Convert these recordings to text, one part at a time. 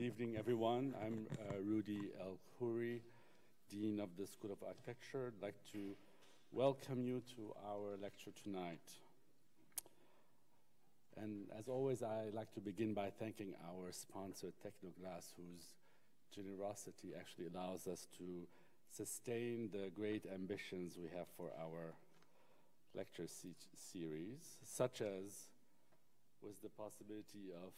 Good evening, everyone. I'm uh, Rudy El Khoury, Dean of the School of Architecture. I'd like to welcome you to our lecture tonight. And as always, I'd like to begin by thanking our sponsor, Tecnoglass, whose generosity actually allows us to sustain the great ambitions we have for our lecture se series, such as with the possibility of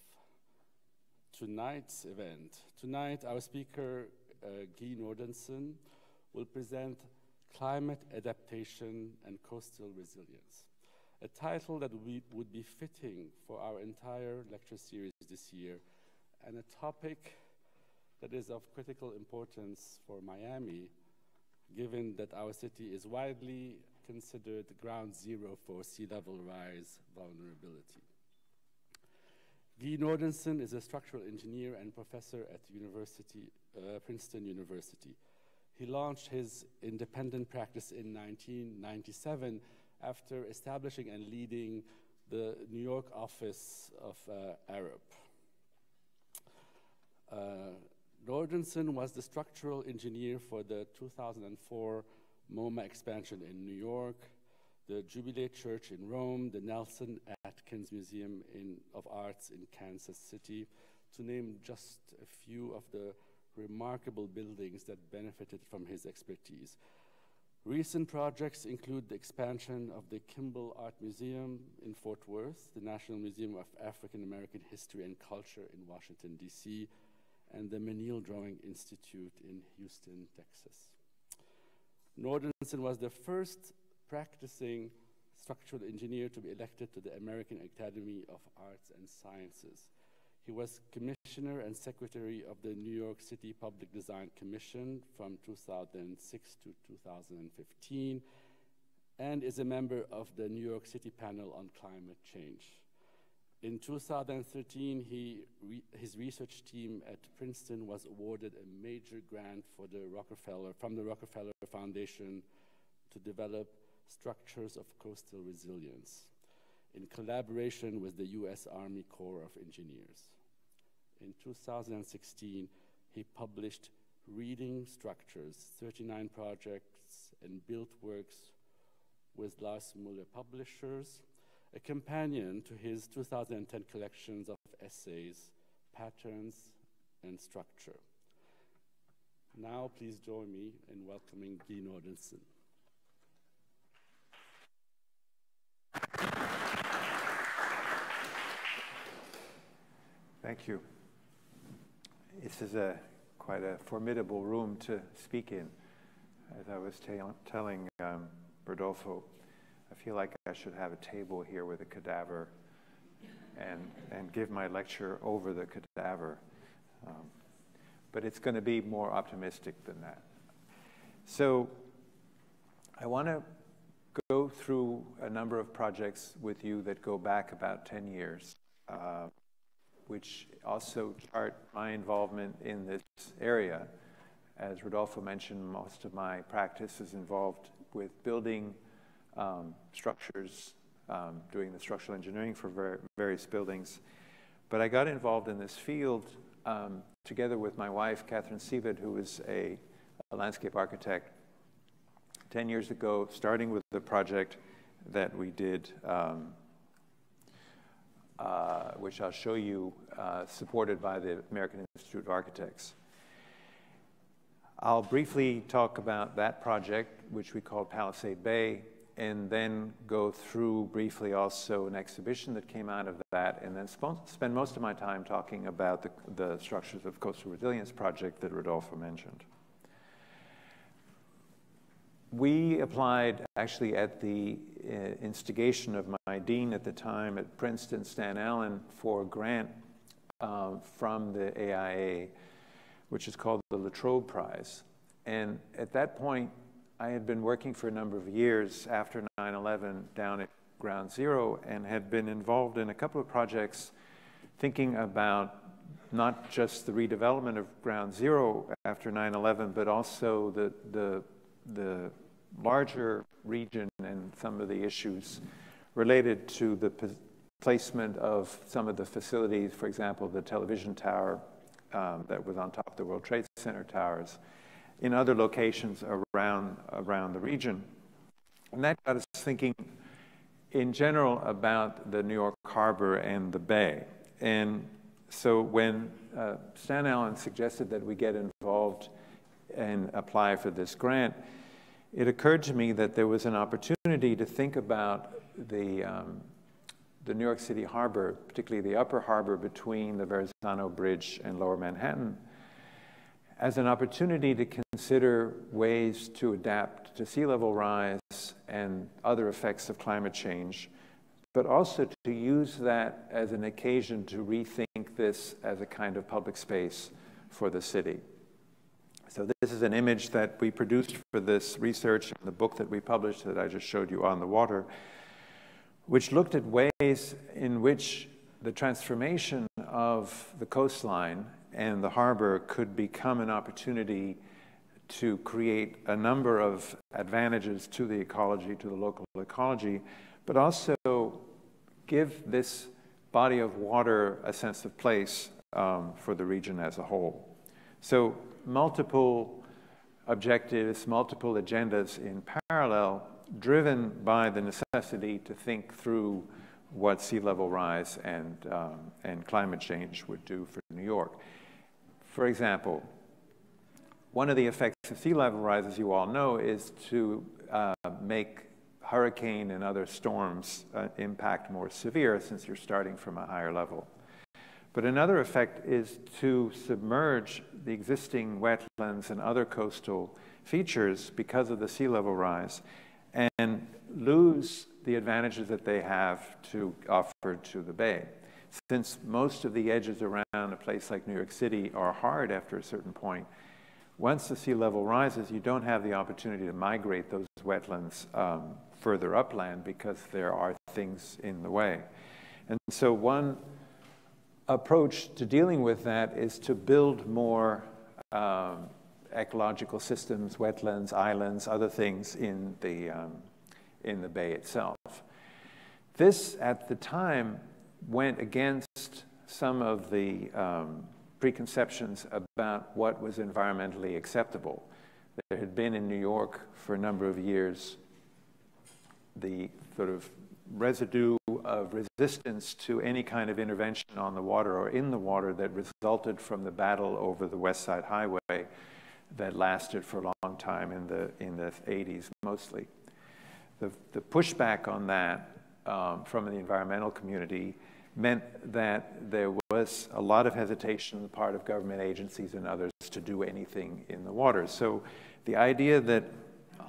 tonight's event. Tonight, our speaker, uh, Guy Nordenson, will present Climate Adaptation and Coastal Resilience, a title that we, would be fitting for our entire lecture series this year, and a topic that is of critical importance for Miami, given that our city is widely considered ground zero for sea level rise vulnerability. Guy Nordenson is a structural engineer and professor at University, uh, Princeton University. He launched his independent practice in 1997 after establishing and leading the New York office of uh, Arup. Uh, Nordenson was the structural engineer for the 2004 MoMA expansion in New York, the Jubilee Church in Rome, the Nelson Atkins Museum in, of Arts in Kansas City, to name just a few of the remarkable buildings that benefited from his expertise. Recent projects include the expansion of the Kimbell Art Museum in Fort Worth, the National Museum of African American History and Culture in Washington, D.C., and the Menil Drawing Institute in Houston, Texas. Nordenson was the first practicing structural engineer to be elected to the American Academy of Arts and Sciences. He was commissioner and secretary of the New York City Public Design Commission from 2006 to 2015 and is a member of the New York City panel on climate change. In 2013, he re his research team at Princeton was awarded a major grant the from the Rockefeller Foundation to develop structures of coastal resilience in collaboration with the U.S. Army Corps of Engineers. In 2016, he published Reading Structures, 39 projects and built works with Lars Muller Publishers, a companion to his 2010 collections of essays, Patterns and Structure. Now, please join me in welcoming Guy Nordenson. Thank you. This is a quite a formidable room to speak in. As I was telling um, Rodolfo, I feel like I should have a table here with a cadaver and, and give my lecture over the cadaver. Um, but it's going to be more optimistic than that. So I want to go through a number of projects with you that go back about 10 years. Uh, which also chart my involvement in this area. As Rodolfo mentioned, most of my practice is involved with building um, structures, um, doing the structural engineering for ver various buildings. But I got involved in this field um, together with my wife, Catherine Seavitt, who is a, a landscape architect, 10 years ago, starting with the project that we did um, which I'll show you, uh, supported by the American Institute of Architects. I'll briefly talk about that project, which we call Palisade Bay, and then go through briefly also an exhibition that came out of that, and then sp spend most of my time talking about the, the structures of coastal resilience project that Rodolfo mentioned. We applied actually at the instigation of my dean at the time at Princeton, Stan Allen, for a grant uh, from the AIA, which is called the Latrobe Prize. And at that point, I had been working for a number of years after 9 11 down at Ground Zero and had been involved in a couple of projects thinking about not just the redevelopment of Ground Zero after 9 11, but also the, the, the larger region and some of the issues related to the placement of some of the facilities, for example, the television tower um, that was on top of the World Trade Center towers, in other locations around, around the region. And that got us thinking in general about the New York Harbor and the Bay. And so when uh, Stan Allen suggested that we get involved and apply for this grant, it occurred to me that there was an opportunity to think about the, um, the New York City harbor, particularly the upper harbor between the Verrazano Bridge and Lower Manhattan, as an opportunity to consider ways to adapt to sea level rise and other effects of climate change, but also to use that as an occasion to rethink this as a kind of public space for the city. So this is an image that we produced for this research in the book that we published that I just showed you on the water, which looked at ways in which the transformation of the coastline and the harbor could become an opportunity to create a number of advantages to the ecology, to the local ecology, but also give this body of water a sense of place um, for the region as a whole. So multiple objectives, multiple agendas in parallel, driven by the necessity to think through what sea level rise and, um, and climate change would do for New York. For example, one of the effects of sea level rise, as you all know, is to uh, make hurricane and other storms uh, impact more severe since you're starting from a higher level. But another effect is to submerge the existing wetlands and other coastal features because of the sea level rise and lose the advantages that they have to offer to the bay. Since most of the edges around a place like New York City are hard after a certain point, once the sea level rises, you don't have the opportunity to migrate those wetlands um, further upland because there are things in the way. And so one approach to dealing with that is to build more um, ecological systems, wetlands, islands, other things in the, um, in the bay itself. This, at the time, went against some of the um, preconceptions about what was environmentally acceptable. There had been in New York for a number of years the sort of residue of resistance to any kind of intervention on the water or in the water that resulted from the battle over the West Side Highway that lasted for a long time in the, in the 80s mostly. The, the pushback on that um, from the environmental community meant that there was a lot of hesitation on the part of government agencies and others to do anything in the water. So the idea that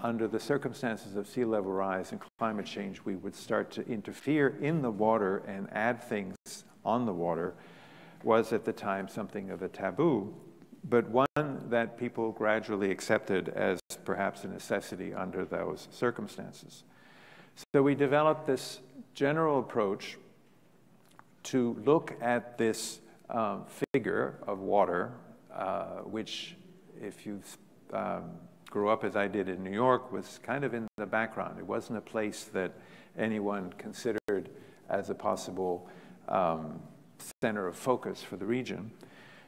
under the circumstances of sea level rise and climate change, we would start to interfere in the water and add things on the water was at the time something of a taboo, but one that people gradually accepted as perhaps a necessity under those circumstances. So we developed this general approach to look at this um, figure of water, uh, which, if you um, grew up as I did in New York, was kind of in the background. It wasn't a place that anyone considered as a possible um, center of focus for the region.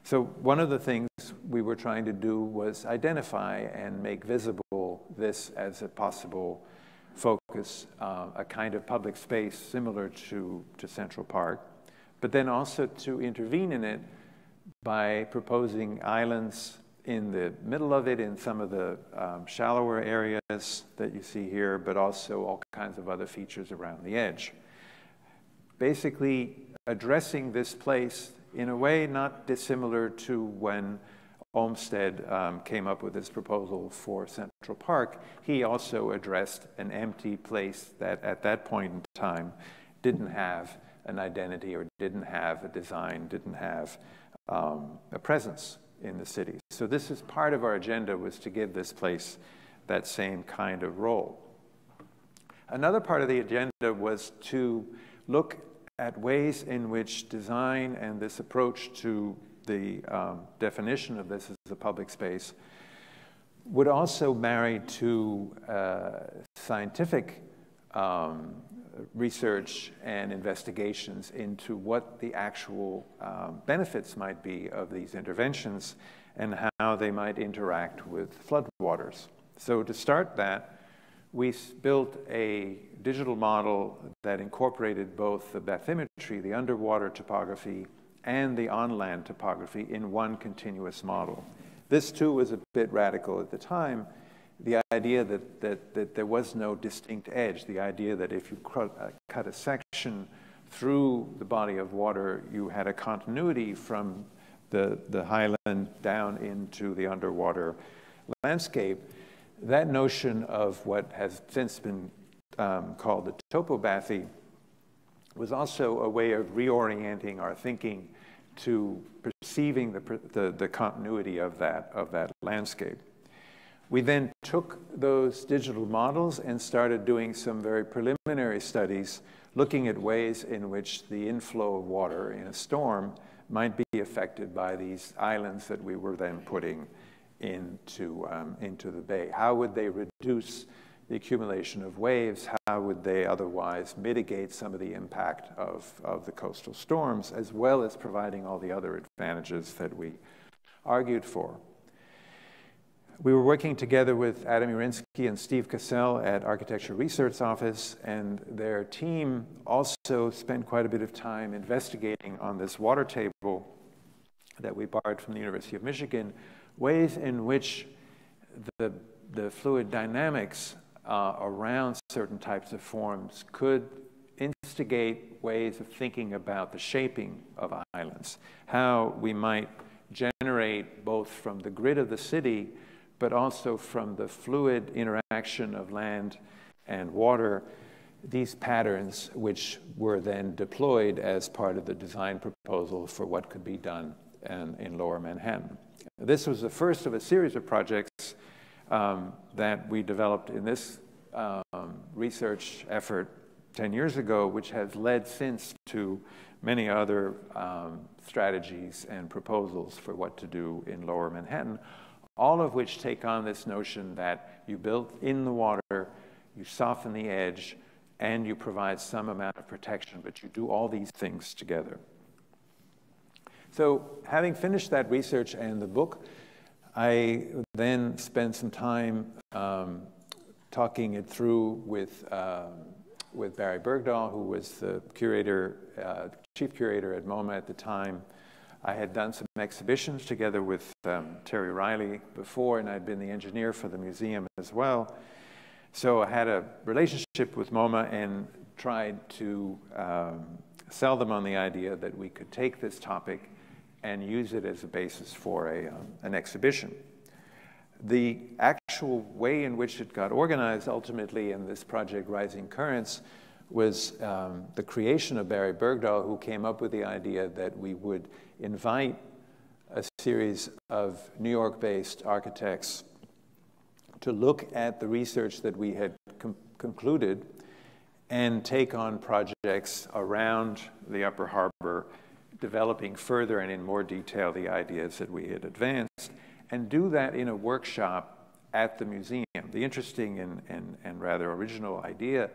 So one of the things we were trying to do was identify and make visible this as a possible focus, uh, a kind of public space similar to, to Central Park but then also to intervene in it by proposing islands in the middle of it in some of the um, shallower areas that you see here, but also all kinds of other features around the edge. Basically addressing this place in a way not dissimilar to when Olmsted um, came up with his proposal for Central Park, he also addressed an empty place that at that point in time didn't have an identity or didn't have a design, didn't have um, a presence in the city. So this is part of our agenda was to give this place that same kind of role. Another part of the agenda was to look at ways in which design and this approach to the um, definition of this as a public space would also marry to uh, scientific um, research and investigations into what the actual um, benefits might be of these interventions and how they might interact with floodwaters. So to start that, we built a digital model that incorporated both the bathymetry, the underwater topography, and the on-land topography in one continuous model. This too was a bit radical at the time, the idea that, that, that there was no distinct edge, the idea that if you cut, uh, cut a section through the body of water, you had a continuity from the, the highland down into the underwater landscape. That notion of what has since been um, called the topobathy was also a way of reorienting our thinking to perceiving the, the, the continuity of that, of that landscape. We then took those digital models and started doing some very preliminary studies looking at ways in which the inflow of water in a storm might be affected by these islands that we were then putting into, um, into the bay. How would they reduce the accumulation of waves? How would they otherwise mitigate some of the impact of, of the coastal storms, as well as providing all the other advantages that we argued for? We were working together with Adam Yarinsky and Steve Cassell at Architecture Research Office, and their team also spent quite a bit of time investigating on this water table that we borrowed from the University of Michigan, ways in which the, the fluid dynamics uh, around certain types of forms could instigate ways of thinking about the shaping of islands, how we might generate both from the grid of the city but also from the fluid interaction of land and water, these patterns which were then deployed as part of the design proposal for what could be done in, in lower Manhattan. This was the first of a series of projects um, that we developed in this um, research effort 10 years ago, which has led since to many other um, strategies and proposals for what to do in lower Manhattan, all of which take on this notion that you build in the water, you soften the edge, and you provide some amount of protection, but you do all these things together. So having finished that research and the book, I then spent some time um, talking it through with, uh, with Barry Bergdoll, who was the curator, uh, chief curator at MoMA at the time, I had done some exhibitions together with um, Terry Riley before, and I'd been the engineer for the museum as well. So I had a relationship with MoMA and tried to um, sell them on the idea that we could take this topic and use it as a basis for a, um, an exhibition. The actual way in which it got organized ultimately in this project, Rising Currents, was um, the creation of Barry Bergdoll, who came up with the idea that we would invite a series of New York-based architects to look at the research that we had concluded and take on projects around the Upper Harbor, developing further and in more detail the ideas that we had advanced, and do that in a workshop at the museum. The interesting and, and, and rather original idea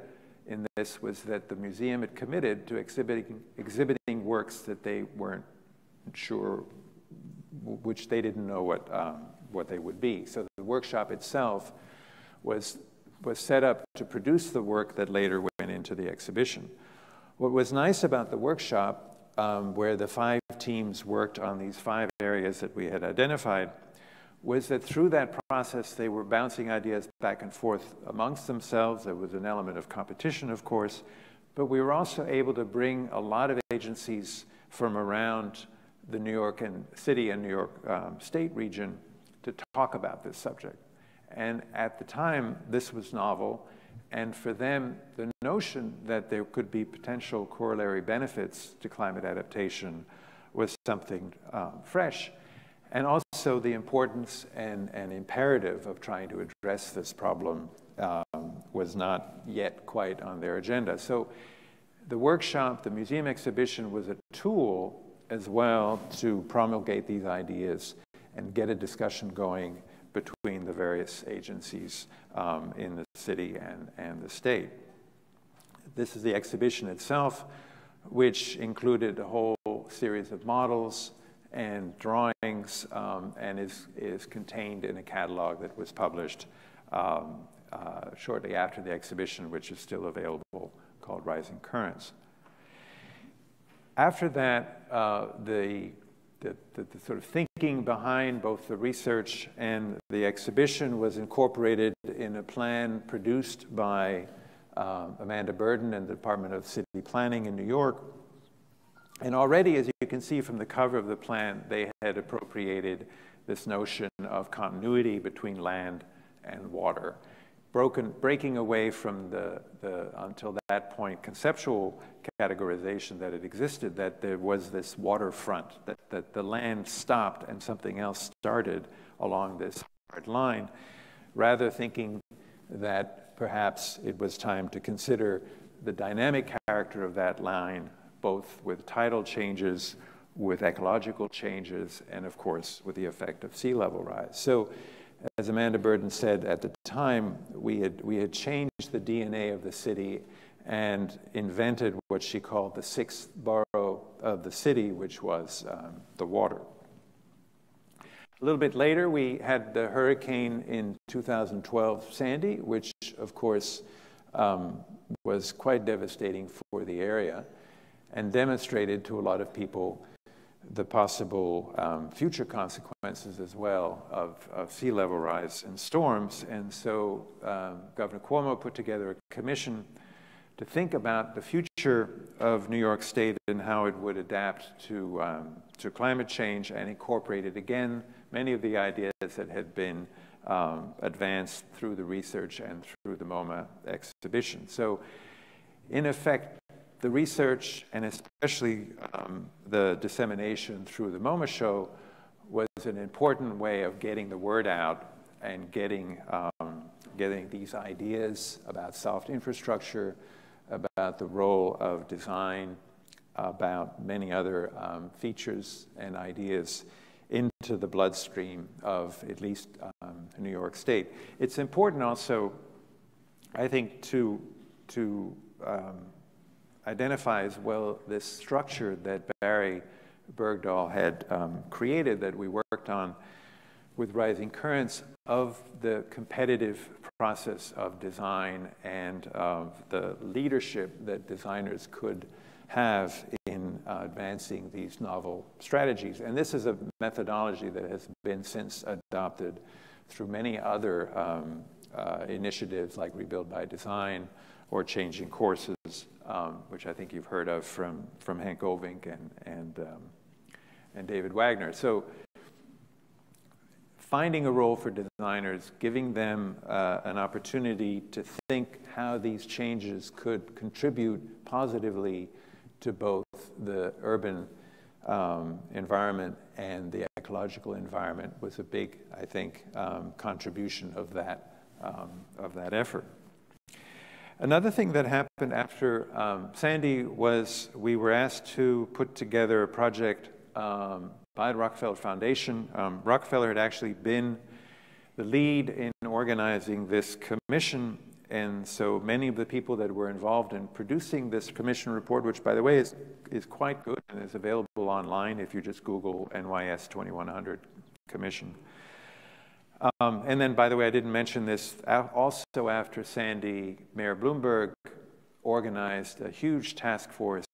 in this was that the museum had committed to exhibiting, exhibiting works that they weren't sure, which they didn't know what, um, what they would be. So the workshop itself was, was set up to produce the work that later went into the exhibition. What was nice about the workshop, um, where the five teams worked on these five areas that we had identified, was that through that process they were bouncing ideas back and forth amongst themselves. There was an element of competition, of course, but we were also able to bring a lot of agencies from around the New York and City and New York um, State region to talk about this subject. And at the time, this was novel. And for them, the notion that there could be potential corollary benefits to climate adaptation was something um, fresh. And also the importance and, and imperative of trying to address this problem um, was not yet quite on their agenda. So the workshop, the museum exhibition was a tool as well to promulgate these ideas and get a discussion going between the various agencies um, in the city and, and the state. This is the exhibition itself, which included a whole series of models and drawings um, and is, is contained in a catalog that was published um, uh, shortly after the exhibition, which is still available, called Rising Currents. After that, uh, the, the, the, the, sort of thinking behind both the research and the exhibition was incorporated in a plan produced by uh, Amanda Burden and the Department of City Planning in New York. And already, as you can see from the cover of the plan, they had appropriated this notion of continuity between land and water broken, breaking away from the, the, until that point, conceptual categorization that it existed, that there was this waterfront, that, that the land stopped and something else started along this hard line, rather thinking that perhaps it was time to consider the dynamic character of that line, both with tidal changes, with ecological changes, and of course, with the effect of sea level rise. So as Amanda Burden said at the time, we had, we had changed the DNA of the city and invented what she called the sixth borough of the city, which was um, the water. A little bit later, we had the hurricane in 2012, Sandy, which, of course, um, was quite devastating for the area and demonstrated to a lot of people the possible um, future consequences as well of, of, sea level rise and storms. And so um, Governor Cuomo put together a commission to think about the future of New York State and how it would adapt to, um, to climate change and incorporated again many of the ideas that had been um, advanced through the research and through the MoMA exhibition. So in effect, the research and especially um, the dissemination through the MoMA show was an important way of getting the word out and getting, um, getting these ideas about soft infrastructure, about the role of design, about many other um, features and ideas into the bloodstream of at least um, New York State. It's important also, I think, to, to um, identifies well this structure that Barry Bergdoll had um, created that we worked on with Rising Currents of the competitive process of design and of the leadership that designers could have in uh, advancing these novel strategies. And this is a methodology that has been since adopted through many other um, uh, initiatives like Rebuild by Design or Changing Courses um, which I think you've heard of from, from Henk Ovink and, and, um, and David Waggonner. So finding a role for designers, giving them uh, an opportunity to think how these changes could contribute positively to both the urban um, environment and the ecological environment was a big, I think, um, contribution of that, um, of that effort. Another thing that happened after um, Sandy was we were asked to put together a project um, by the Rockefeller Foundation. Um, Rockefeller had actually been the lead in organizing this commission, and so many of the people that were involved in producing this commission report, which by the way is, is quite good and is available online if you just Google NYS 2100 Commission. Um, and then, by the way, I didn't mention this, also after Sandy, Mayor Bloomberg organized a huge task force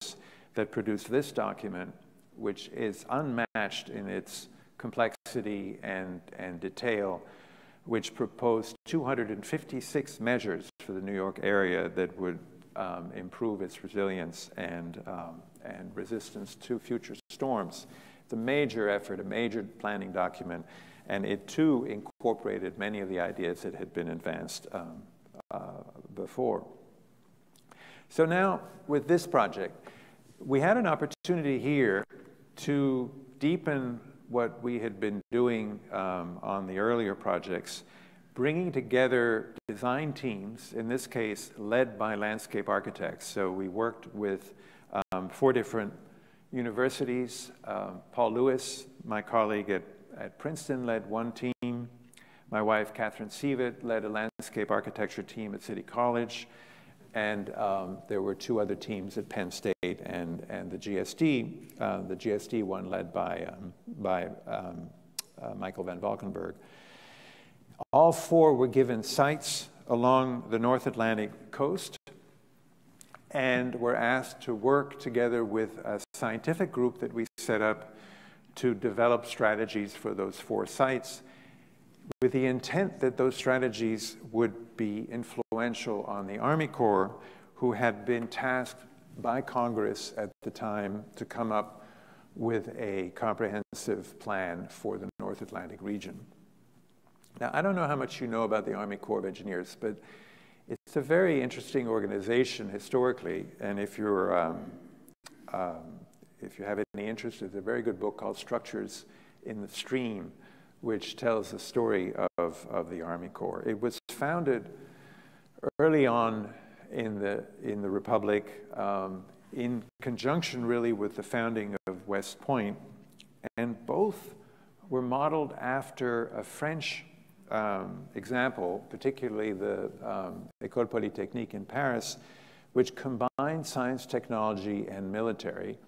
that produced this document, which is unmatched in its complexity and, and detail, which proposed 256 measures for the New York area that would um, improve its resilience and, um, and resistance to future storms. It's a major effort, a major planning document and it too incorporated many of the ideas that had been advanced um, uh, before. So now, with this project, we had an opportunity here to deepen what we had been doing um, on the earlier projects, bringing together design teams, in this case, led by landscape architects. So we worked with um, four different universities. Uh, Paul Lewis, my colleague at at Princeton led one team. My wife, Catherine Seavitt, led a landscape architecture team at City College. and um, there were two other teams at Penn State and, and the GSD, uh, the GSD one led by, um, by um, uh, Michael Van Valkenburgh. All four were given sites along the North Atlantic coast and were asked to work together with a scientific group that we set up to develop strategies for those four sites with the intent that those strategies would be influential on the Army Corps, who had been tasked by Congress at the time to come up with a comprehensive plan for the North Atlantic region. Now, I don't know how much you know about the Army Corps of Engineers, but it's a very interesting organization historically, and if you're um, um, if you have any interest, there's a very good book called Structures in the Stream, which tells the story of, of the Army Corps. It was founded early on in the, in the Republic um, in conjunction really with the founding of West Point, and both were modeled after a French um, example, particularly the um, École Polytechnique in Paris, which combined science, technology, and military,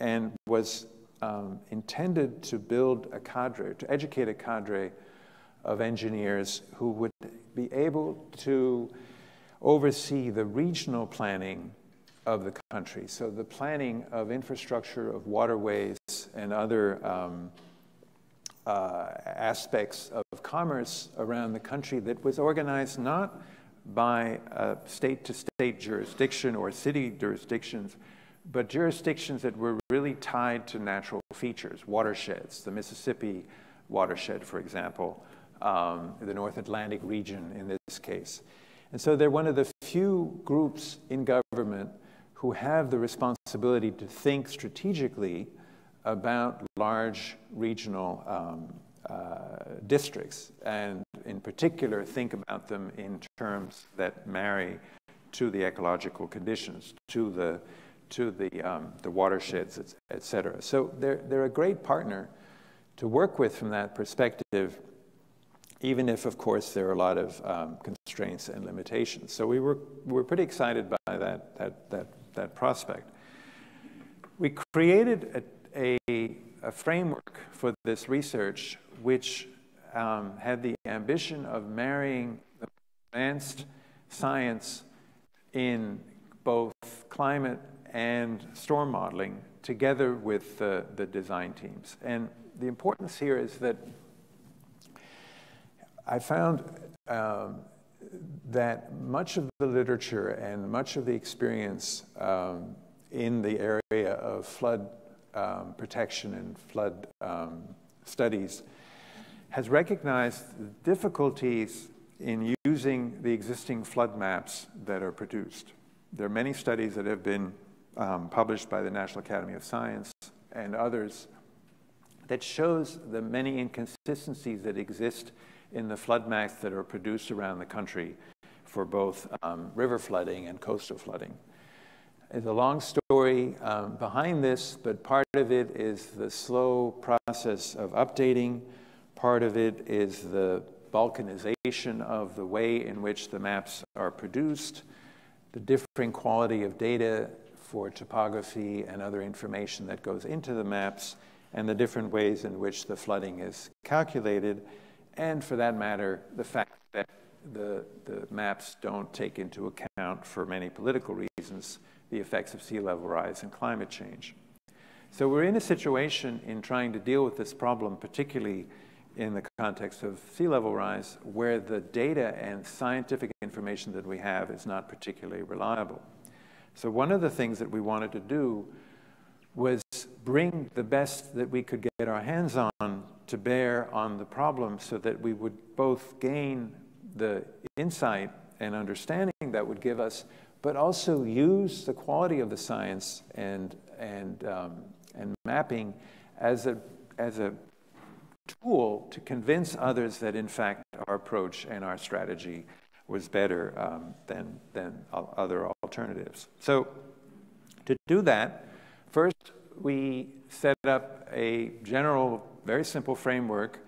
and was um, intended to build a cadre, to educate a cadre of engineers who would be able to oversee the regional planning of the country. So the planning of infrastructure, of waterways, and other um, uh, aspects of commerce around the country that was organized not by state-to-state -state jurisdiction or city jurisdictions, but jurisdictions that were really tied to natural features, watersheds, the Mississippi watershed, for example, um, the North Atlantic region in this case. And so they're one of the few groups in government who have the responsibility to think strategically about large regional um, uh, districts, and in particular, think about them in terms that marry to the ecological conditions, to the to the, um, the watersheds, et, et cetera. So they're, they're a great partner to work with from that perspective, even if, of course, there are a lot of um, constraints and limitations. So we were, we were pretty excited by that, that, that, that prospect. We created a, a, a framework for this research which um, had the ambition of marrying advanced science in both climate and storm modeling together with the, design teams. And the importance here is that I found um, that much of the literature and much of the experience um, in the area of flood um, protection and flood um, studies has recognized the difficulties in using the existing flood maps that are produced. There are many studies that have been um, published by the National Academy of Science and others that shows the many inconsistencies that exist in the flood maps that are produced around the country for both um, river flooding and coastal flooding. There's a long story um, behind this, but part of it is the slow process of updating. Part of it is the balkanization of the way in which the maps are produced, the differing quality of data for topography and other information that goes into the maps and the different ways in which the flooding is calculated, and for that matter, the fact that the, the maps don't take into account, for many political reasons, the effects of sea level rise and climate change. So we're in a situation in trying to deal with this problem, particularly in the context of sea level rise, where the data and scientific information that we have is not particularly reliable. So one of the things that we wanted to do was bring the best that we could get our hands on to bear on the problem so that we would both gain the insight and understanding that would give us, but also use the quality of the science and, and, um, and mapping as a, as a tool to convince others that in fact our approach and our strategy was better um, than, than other alternatives. So to do that, first we set up a general, very simple framework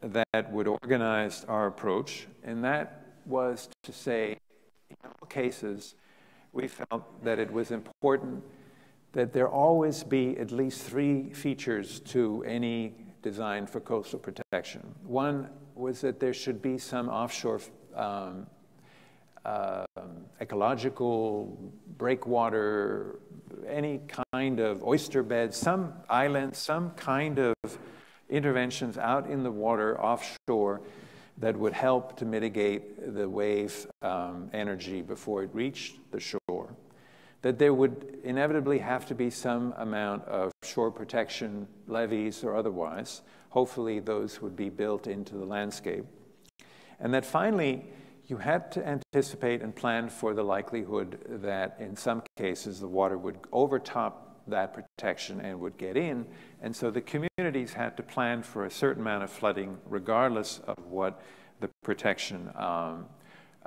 that would organize our approach, and that was to say, in all cases, we felt that it was important that there always be at least three features to any design for coastal protection. One was that there should be some offshore um, uh, ecological breakwater, any kind of oyster beds, some islands, some kind of interventions out in the water offshore that would help to mitigate the wave um, energy before it reached the shore. That there would inevitably have to be some amount of shore protection levees or otherwise. Hopefully, those would be built into the landscape. And that finally, you had to anticipate and plan for the likelihood that in some cases the water would overtop that protection and would get in. And so the communities had to plan for a certain amount of flooding regardless of what the protection um,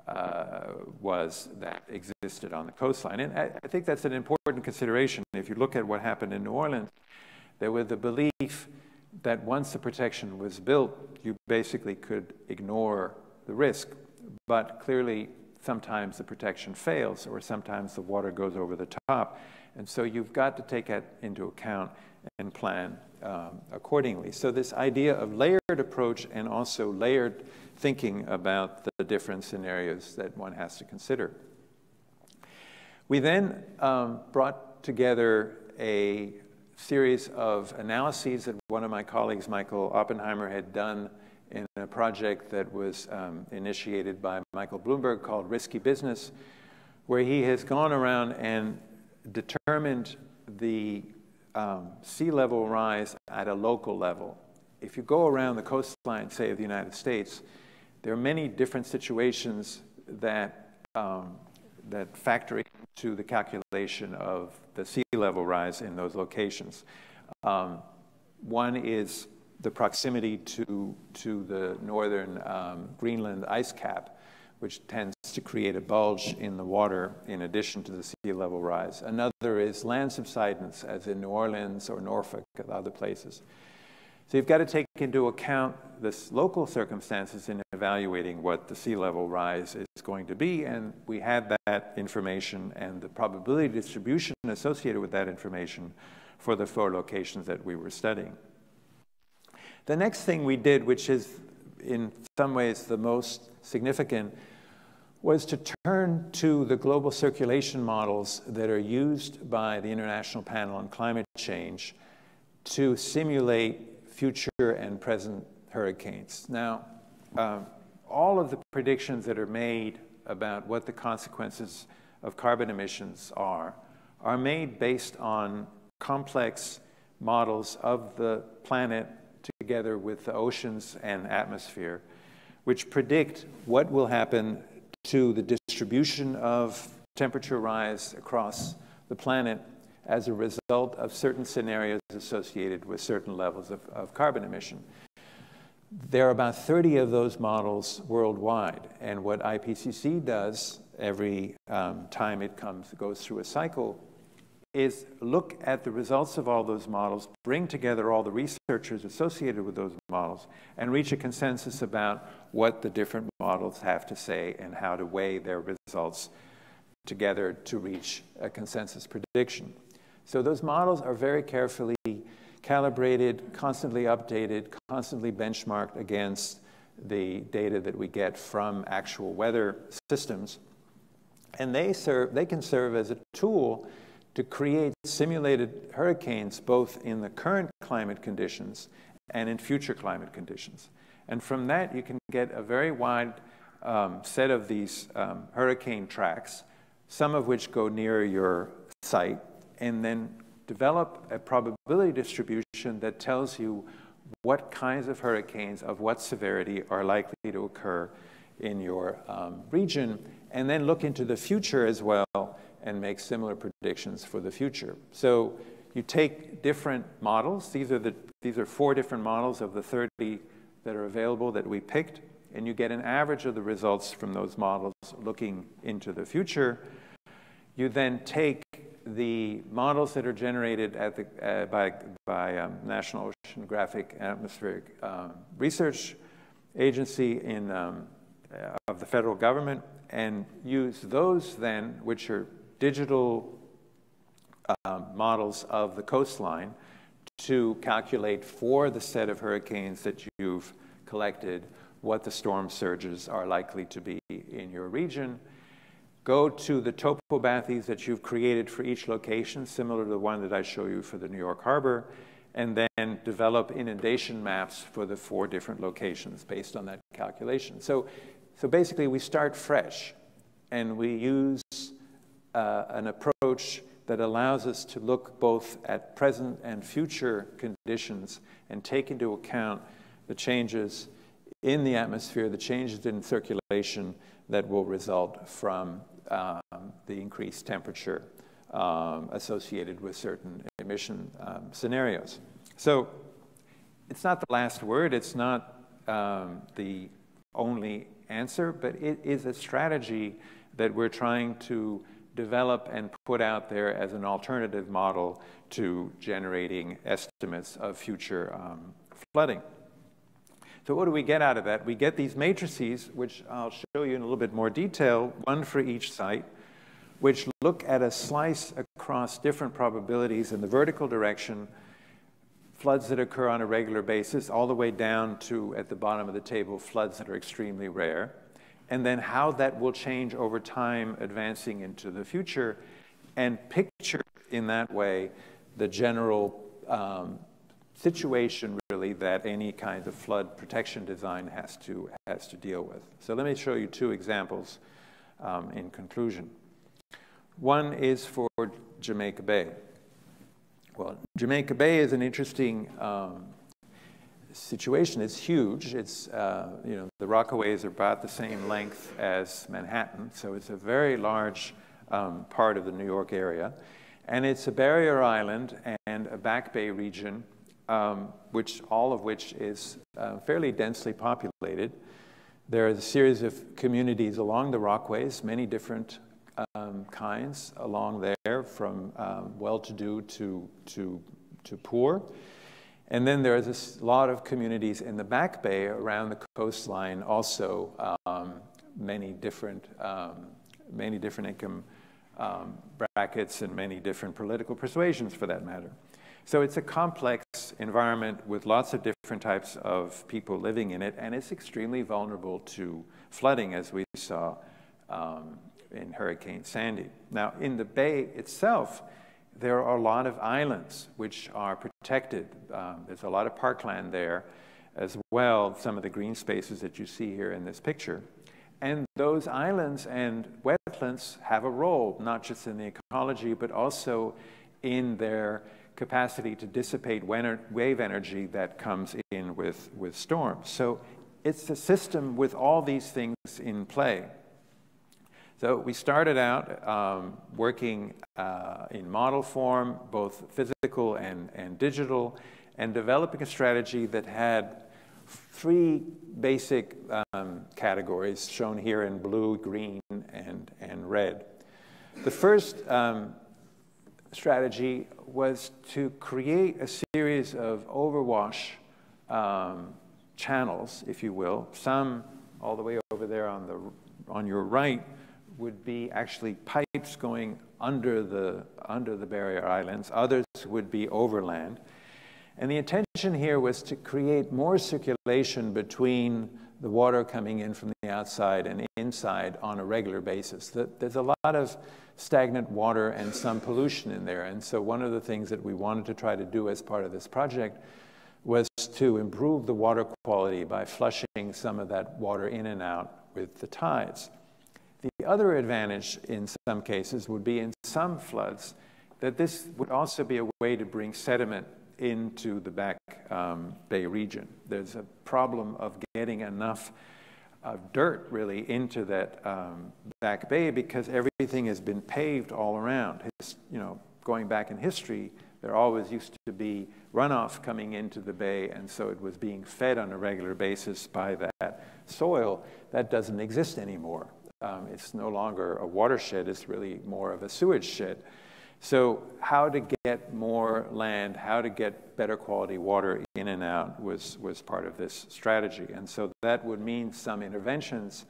uh, was that existed on the coastline. And I, I think that's an important consideration. If you look at what happened in New Orleans, there was the belief that once the protection was built, you basically could ignore the risk. But clearly, sometimes the protection fails, or sometimes the water goes over the top. And so you've got to take that into account and plan um, accordingly. So this idea of layered approach and also layered thinking about the different scenarios that one has to consider. We then um, brought together a series of analyses that one of my colleagues, Michael Oppenheimer, had done in a project that was um, initiated by Michael Bloomberg called Risky Business, where he has gone around and determined the um, sea level rise at a local level. If you go around the coastline, say, of the United States, there are many different situations that, um, that factor into the calculation of the sea level rise in those locations. Um, one is the proximity to, to the northern um, Greenland ice cap, which tends to create a bulge in the water in addition to the sea level rise. Another is land subsidence, as in New Orleans or Norfolk and other places. So you've got to take into account the local circumstances in evaluating what the sea level rise is going to be, and we had that information and the probability distribution associated with that information for the four locations that we were studying. The next thing we did, which is in some ways the most significant, was to turn to the global circulation models that are used by the International Panel on Climate Change to simulate future and present hurricanes. Now, um, all of the predictions that are made about what the consequences of carbon emissions are are made based on complex models of the planet together with the oceans and atmosphere, which predict what will happen to the distribution of temperature rise across the planet as a result of certain scenarios associated with certain levels of, of carbon emission. There are about 30 of those models worldwide, and what IPCC does every um, time it comes goes through a cycle is look at the results of all those models, bring together all the researchers associated with those models, and reach a consensus about what the different models have to say and how to weigh their results together to reach a consensus prediction. So those models are very carefully calibrated, constantly updated, constantly benchmarked against the data that we get from actual weather systems. And they, serve, they can serve as a tool to create simulated hurricanes both in the current climate conditions and in future climate conditions. And from that, you can get a very wide um, set of these um, hurricane tracks, some of which go near your site, and then develop a probability distribution that tells you what kinds of hurricanes of what severity are likely to occur in your um, region, and then look into the future as well and make similar predictions for the future. So you take different models. These are, the, these are four different models of the 30 that are available that we picked, and you get an average of the results from those models looking into the future. You then take the models that are generated at the, uh, by, by um, National Oceanographic Atmospheric uh, Research Agency in, um, uh, of the federal government and use those then, which are digital uh, models of the coastline to calculate for the set of hurricanes that you've collected what the storm surges are likely to be in your region. Go to the topobathies that you've created for each location, similar to the one that I show you for the New York Harbor, and then develop inundation maps for the four different locations based on that calculation. So, so basically, we start fresh, and we use uh, an approach that allows us to look both at present and future conditions and take into account the changes in the atmosphere, the changes in circulation that will result from um, the increased temperature um, associated with certain emission um, scenarios. So it's not the last word, it's not um, the only answer, but it is a strategy that we're trying to develop and put out there as an alternative model to generating estimates of future um, flooding. So what do we get out of that? We get these matrices, which I'll show you in a little bit more detail, one for each site, which look at a slice across different probabilities in the vertical direction, floods that occur on a regular basis, all the way down to, at the bottom of the table, floods that are extremely rare and then how that will change over time advancing into the future, and picture in that way the general um, situation really that any kind of flood protection design has to, has to deal with. So let me show you two examples um, in conclusion. One is for Jamaica Bay. Well, Jamaica Bay is an interesting um, situation is huge. It's, uh, you know, the Rockaways are about the same length as Manhattan, so it's a very large um, part of the New York area. And it's a barrier island and a back bay region, um, which all of which is uh, fairly densely populated. There are a series of communities along the Rockaways, many different um, kinds along there, from um, well-to-do to, to, to poor. And then there's a lot of communities in the Back Bay around the coastline, also um, many different, um, many different income um, brackets and many different political persuasions for that matter. So it's a complex environment with lots of different types of people living in it, and it's extremely vulnerable to flooding, as we saw um, in Hurricane Sandy. Now, in the bay itself, there are a lot of islands which are protected. Um, there's a lot of parkland there as well, some of the green spaces that you see here in this picture. And those islands and wetlands have a role, not just in the ecology, but also in their capacity to dissipate wave energy that comes in with, with storms. So it's a system with all these things in play. So we started out um, working uh, in model form, both physical and, and digital, and developing a strategy that had three basic um, categories shown here in blue, green, and, and red. The first um, strategy was to create a series of overwash um, channels, if you will, some all the way over there on, the, on your right, would be actually pipes going under the, under the barrier islands. Others would be overland. And the intention here was to create more circulation between the water coming in from the outside and inside on a regular basis. There's a lot of stagnant water and some pollution in there. And so one of the things that we wanted to try to do as part of this project was to improve the water quality by flushing some of that water in and out with the tides. The other advantage in some cases would be in some floods that this would also be a way to bring sediment into the back um, bay region. There's a problem of getting enough of dirt really into that um, back bay because everything has been paved all around. You know, going back in history, there always used to be runoff coming into the bay, and so it was being fed on a regular basis by that soil. That doesn't exist anymore. Um, it's no longer a watershed, it's really more of a sewage shed. So how to get more land, how to get better quality water in and out was, was part of this strategy. And so that would mean some interventions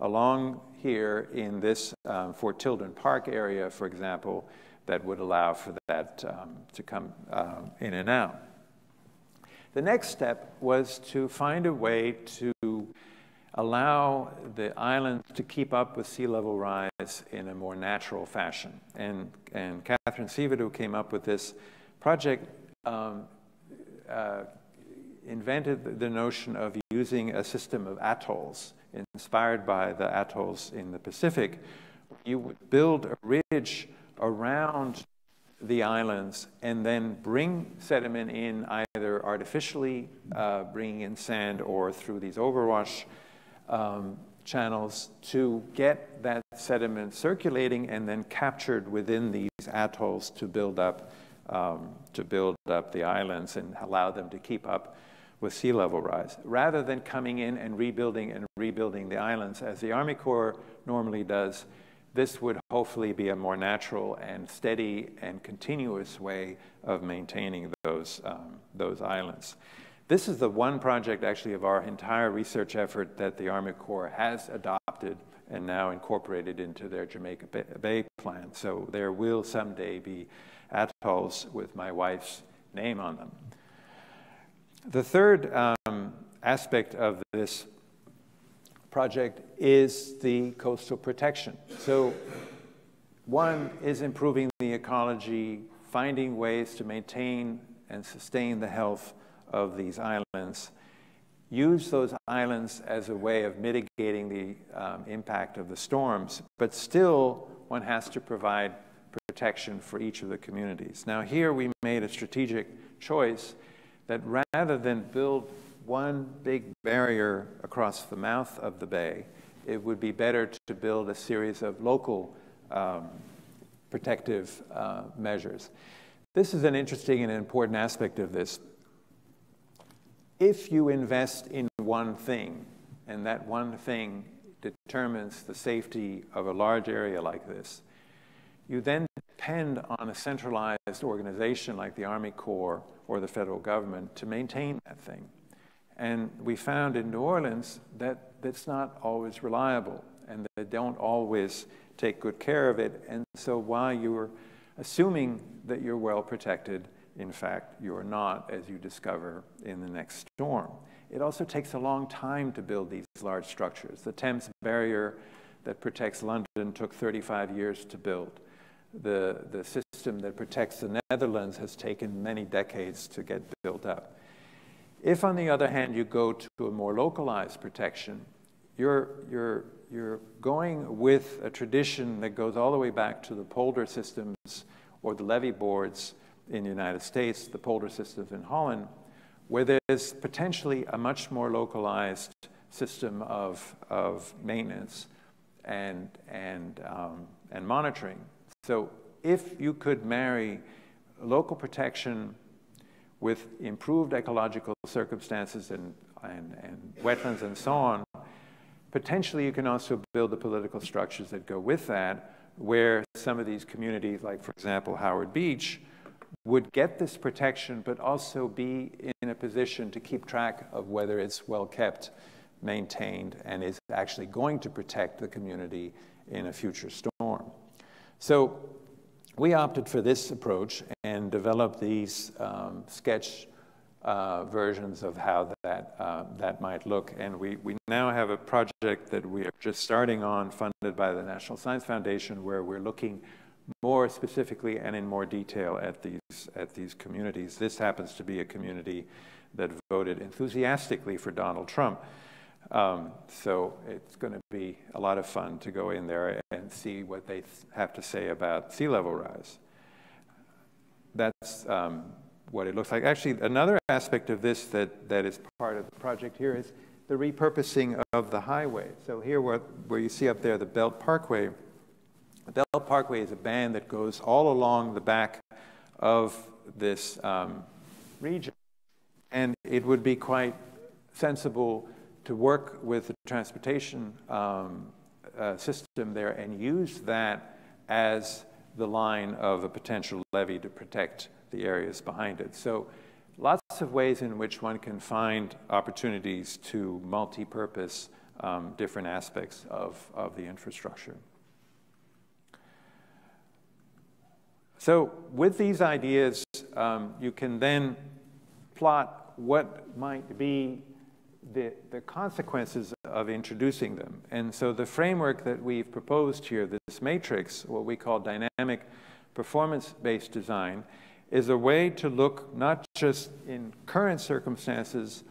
along here in this um, Fort Tilden Park area, for example, that would allow for that um, to come um, in and out. The next step was to find a way to allow the islands to keep up with sea level rise in a more natural fashion. And, and Catherine Seavitt came up with this project, um, uh, invented the notion of using a system of atolls inspired by the atolls in the Pacific. You would build a ridge around the islands and then bring sediment in either artificially, uh, bringing in sand or through these overwash um, channels to get that sediment circulating and then captured within these atolls to build up um, to build up the islands and allow them to keep up with sea level rise, rather than coming in and rebuilding and rebuilding the islands as the Army Corps normally does. This would hopefully be a more natural and steady and continuous way of maintaining those, um, those islands. This is the one project actually of our entire research effort that the Army Corps has adopted and now incorporated into their Jamaica Bay plan. So there will someday be atolls with my wife's name on them. The third um, aspect of this project is the coastal protection. So one is improving the ecology, finding ways to maintain and sustain the health of these islands, use those islands as a way of mitigating the um, impact of the storms, but still one has to provide protection for each of the communities. Now here we made a strategic choice that rather than build one big barrier across the mouth of the bay, it would be better to build a series of local um, protective uh, measures. This is an interesting and important aspect of this if you invest in one thing, and that one thing determines the safety of a large area like this, you then depend on a centralized organization like the Army Corps or the federal government to maintain that thing. And we found in New Orleans that that's not always reliable and they don't always take good care of it. And so while you're assuming that you're well protected, in fact, you are not, as you discover in the next storm. It also takes a long time to build these large structures. The Thames barrier that protects London took 35 years to build. The, the system that protects the Netherlands has taken many decades to get built up. If, on the other hand, you go to a more localized protection, you're, you're, you're going with a tradition that goes all the way back to the polder systems or the levee boards in the United States, the polder systems in Holland, where there's potentially a much more localized system of, of maintenance and, and, um, and monitoring. So if you could marry local protection with improved ecological circumstances and, and, and wetlands and so on, potentially you can also build the political structures that go with that, where some of these communities, like for example Howard Beach, would get this protection, but also be in a position to keep track of whether it's well kept, maintained, and is actually going to protect the community in a future storm. So we opted for this approach and developed these um, sketch uh, versions of how that, uh, that might look. And we, we now have a project that we are just starting on, funded by the National Science Foundation, where we're looking more specifically and in more detail at these, at these communities. This happens to be a community that voted enthusiastically for Donald Trump. Um, so it's going to be a lot of fun to go in there and see what they have to say about sea level rise. That's um, what it looks like. Actually, another aspect of this that, that is part of the project here is the repurposing of the highway. So here where, where you see up there the Belt Parkway, the Belt Parkway is a band that goes all along the back of this um, region. And it would be quite sensible to work with the transportation um, uh, system there and use that as the line of a potential levee to protect the areas behind it. So lots of ways in which one can find opportunities to multi-purpose um, different aspects of, of the infrastructure. So with these ideas, um, you can then plot what might be the, the consequences of introducing them. And so the framework that we've proposed here, this matrix, what we call dynamic performance-based design, is a way to look not just in current circumstances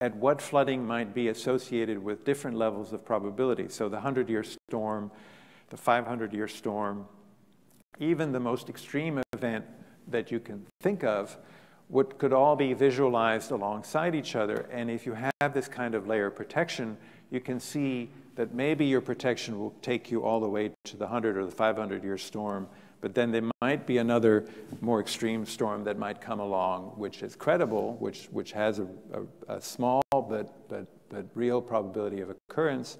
at what flooding might be associated with different levels of probability. So the 100-year storm, the 500-year storm, even the most extreme event that you can think of would, could all be visualized alongside each other. And if you have this kind of layer protection, you can see that maybe your protection will take you all the way to the 100 or the 500 year storm, but then there might be another more extreme storm that might come along, which is credible, which, which has a, a, a small but, but, but real probability of occurrence,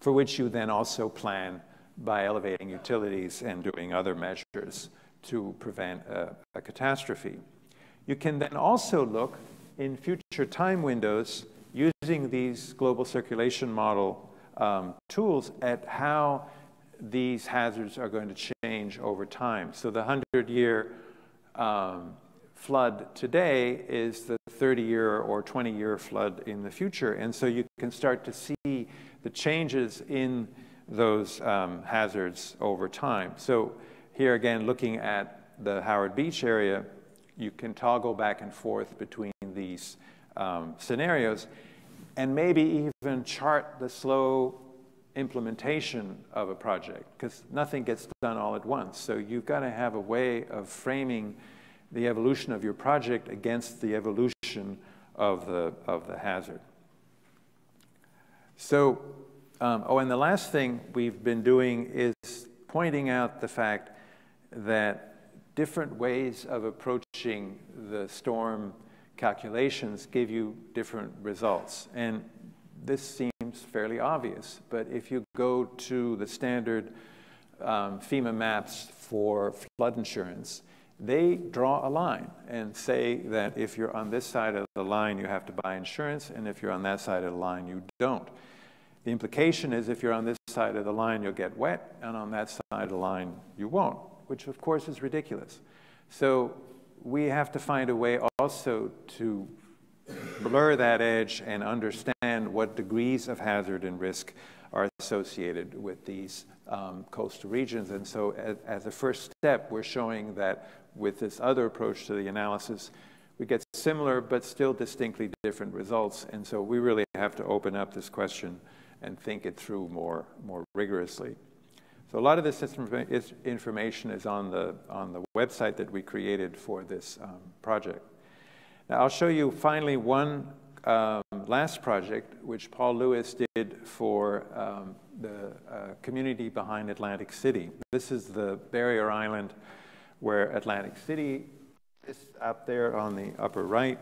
for which you then also plan by elevating utilities and doing other measures to prevent a, a catastrophe. You can then also look in future time windows using these global circulation model um, tools at how these hazards are going to change over time. So the 100-year um, flood today is the 30-year or 20-year flood in the future. And so you can start to see the changes in those um, hazards over time. So here again, looking at the Howard Beach area, you can toggle back and forth between these um, scenarios and maybe even chart the slow implementation of a project because nothing gets done all at once. So you've got to have a way of framing the evolution of your project against the evolution of the, of the hazard. So, um, oh, and the last thing we've been doing is pointing out the fact that different ways of approaching the storm calculations give you different results. And this seems fairly obvious, but if you go to the standard um, FEMA maps for flood insurance, they draw a line and say that if you're on this side of the line, you have to buy insurance, and if you're on that side of the line, you don't. The implication is if you're on this side of the line, you'll get wet, and on that side of the line, you won't which of course is ridiculous. So we have to find a way also to blur that edge and understand what degrees of hazard and risk are associated with these um, coastal regions. And so as, as, a first step, we're showing that with this other approach to the analysis, we get similar but still distinctly different results. And so we really have to open up this question and think it through more, more rigorously. So a lot of this information is on the, on the website that we created for this um, project. Now I'll show you finally one um, last project, which Paul Lewis did for um, the uh, community behind Atlantic City. This is the barrier island where Atlantic City is up there on the upper right.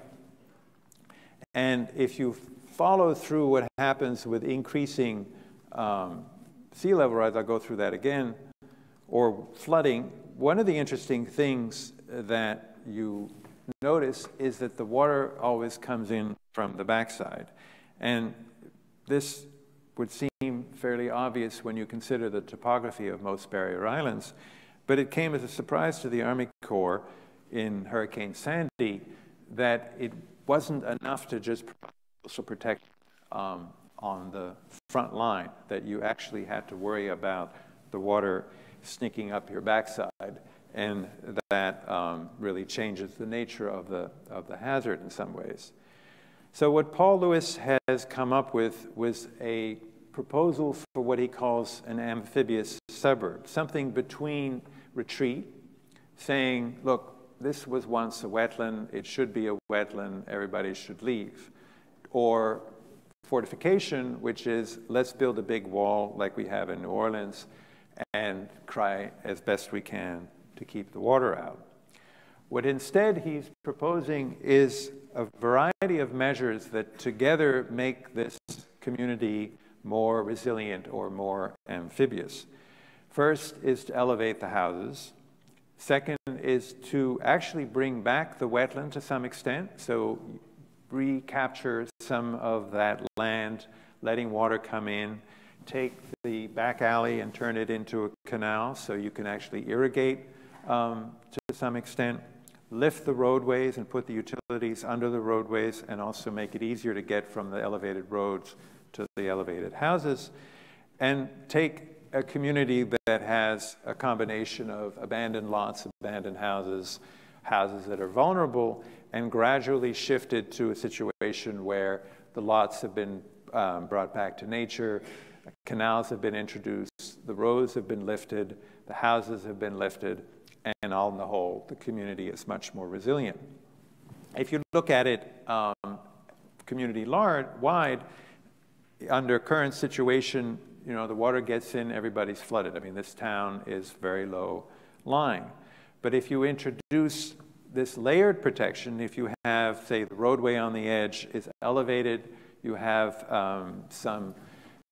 And if you follow through what happens with increasing um, sea level rise, I'll go through that again, or flooding, one of the interesting things that you notice is that the water always comes in from the backside. And this would seem fairly obvious when you consider the topography of most barrier islands, but it came as a surprise to the Army Corps in Hurricane Sandy that it wasn't enough to just provide protection um, on the front line, that you actually had to worry about the water sneaking up your backside, and that um, really changes the nature of the, of the hazard in some ways. So what Paul Lewis has come up with was a proposal for what he calls an amphibious suburb, something between retreat, saying, look, this was once a wetland, it should be a wetland, everybody should leave, or fortification, which is let's build a big wall like we have in New Orleans and try as best we can to keep the water out. What instead he's proposing is a variety of measures that together make this community more resilient or more amphibious. First is to elevate the houses. Second is to actually bring back the wetland to some extent. So recapture some of that land letting water come in, take the back alley and turn it into a canal so you can actually irrigate um, to some extent, lift the roadways and put the utilities under the roadways and also make it easier to get from the elevated roads to the elevated houses, and take a community that has a combination of abandoned lots, abandoned houses, houses that are vulnerable, and gradually shifted to a situation where the lots have been um, brought back to nature, canals have been introduced, the roads have been lifted, the houses have been lifted, and on the whole, the community is much more resilient. If you look at it um, community wide, under current situation, you know, the water gets in, everybody's flooded. I mean, this town is very low lying. But if you introduce this layered protection, if you have, say, the roadway on the edge is elevated, you have um, some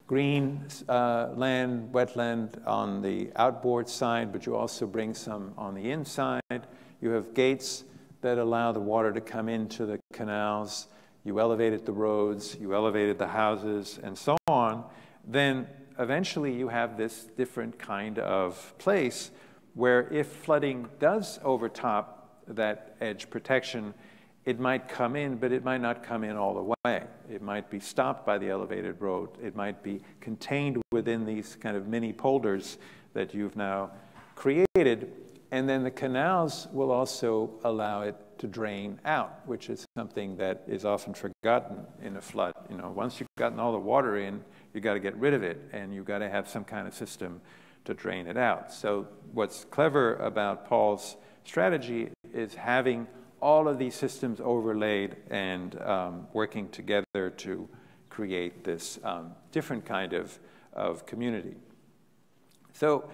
green uh, land, wetland on the outboard side, but you also bring some on the inside. You have gates that allow the water to come into the canals. You elevated the roads, you elevated the houses, and so on. Then eventually you have this different kind of place where if flooding does overtop that edge protection, it might come in, but it might not come in all the way. It might be stopped by the elevated road. It might be contained within these kind of mini polders that you've now created. And then the canals will also allow it to drain out, which is something that is often forgotten in a flood. You know, once you've gotten all the water in, you've got to get rid of it, and you've got to have some kind of system to drain it out. So what's clever about Paul's strategy is having all of these systems overlaid and um, working together to create this um, different kind of, of community. So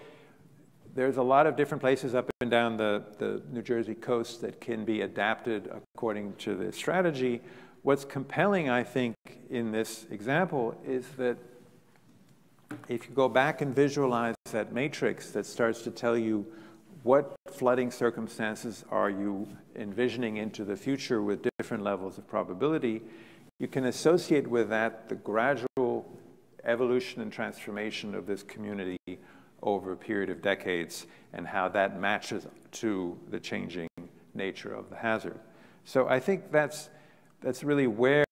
there's a lot of different places up and down the, the New Jersey coast that can be adapted according to this strategy. What's compelling, I think, in this example is that if you go back and visualize that matrix that starts to tell you what flooding circumstances are you envisioning into the future with different levels of probability, you can associate with that the gradual evolution and transformation of this community over a period of decades and how that matches to the changing nature of the hazard. So I think that's, that's really where,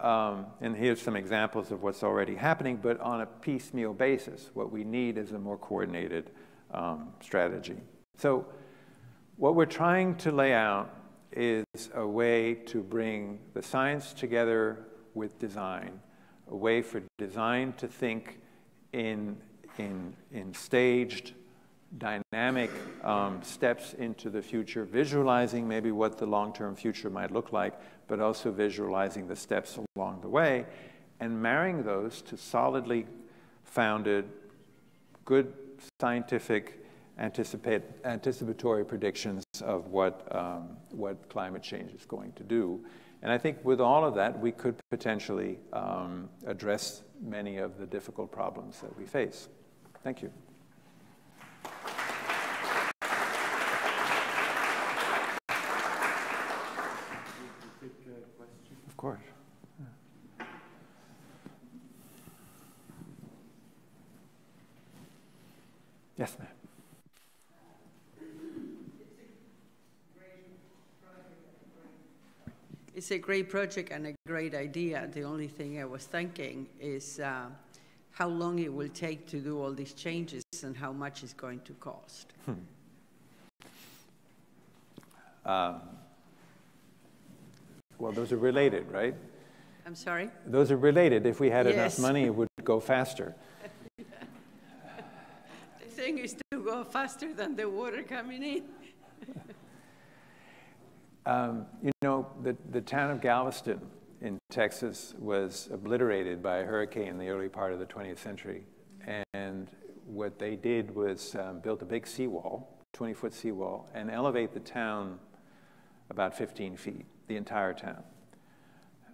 um, and here's some examples of what's already happening, but on a piecemeal basis, what we need is a more coordinated um, strategy. So what we're trying to lay out is a way to bring the science together with design, a way for design to think in, in, in staged, dynamic um, steps into the future, visualizing maybe what the long-term future might look like, but also visualizing the steps along the way, and marrying those to solidly founded, good scientific anticipatory predictions of what, um, what climate change is going to do. And I think with all of that, we could potentially um, address many of the difficult problems that we face. Thank you. Of course. Yes, ma'am. It's a great project and a great idea. The only thing I was thinking is uh, how long it will take to do all these changes and how much it's going to cost. Hmm. Um, well, those are related, right? I'm sorry? Those are related. If we had yes. enough money, it would go faster. the thing is go faster than the water coming in. Um, you know, the, the town of Galveston in Texas was obliterated by a hurricane in the early part of the 20th century. And what they did was um, built a big seawall, 20 foot seawall, and elevate the town about 15 feet, the entire town.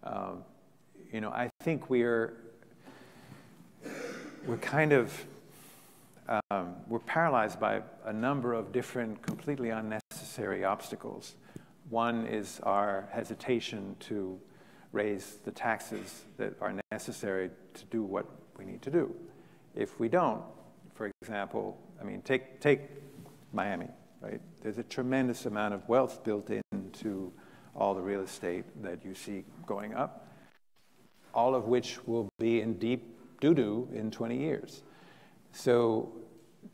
Um, you know, I think we're, we're kind of, um, we're paralyzed by a number of different completely unnecessary obstacles one is our hesitation to raise the taxes that are necessary to do what we need to do. If we don't, for example, I mean, take, take Miami, right? There's a tremendous amount of wealth built into all the real estate that you see going up, all of which will be in deep doo doo in 20 years. So,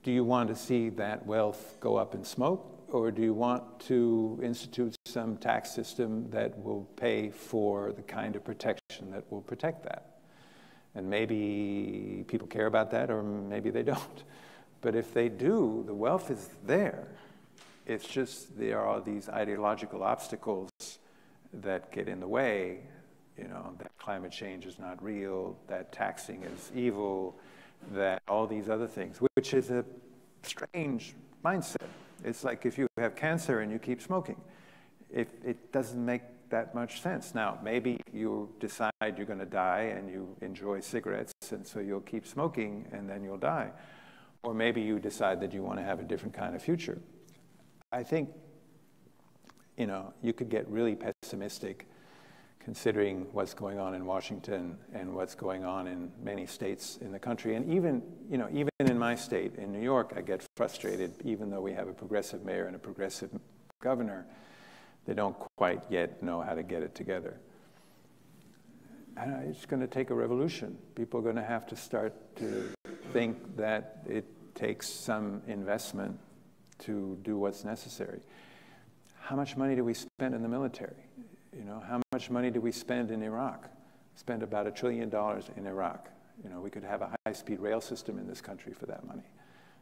do you want to see that wealth go up in smoke? Or do you want to institute some tax system that will pay for the kind of protection that will protect that? And maybe people care about that, or maybe they don't. But if they do, the wealth is there. It's just there are these ideological obstacles that get in the way. You know, that climate change is not real, that taxing is evil, that all these other things, which is a strange mindset. It's like if you have cancer and you keep smoking. If it doesn't make that much sense. Now, maybe you decide you're going to die and you enjoy cigarettes, and so you'll keep smoking and then you'll die. Or maybe you decide that you want to have a different kind of future. I think, you know, you could get really pessimistic considering what's going on in Washington and what's going on in many states in the country. And even, you know, even in my state, in New York, I get frustrated, even though we have a progressive mayor and a progressive governor, they don't quite yet know how to get it together. And it's going to take a revolution. People are going to have to start to think that it takes some investment to do what's necessary. How much money do we spend in the military? You know, how much money do we spend in Iraq? Spend about a trillion dollars in Iraq. You know, we could have a high-speed rail system in this country for that money.